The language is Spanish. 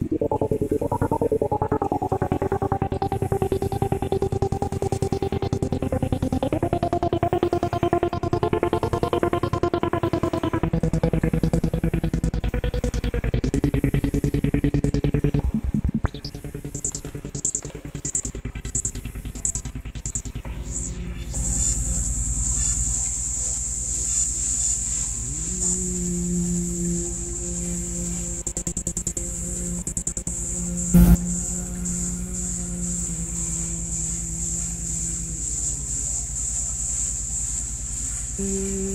Gracias. E...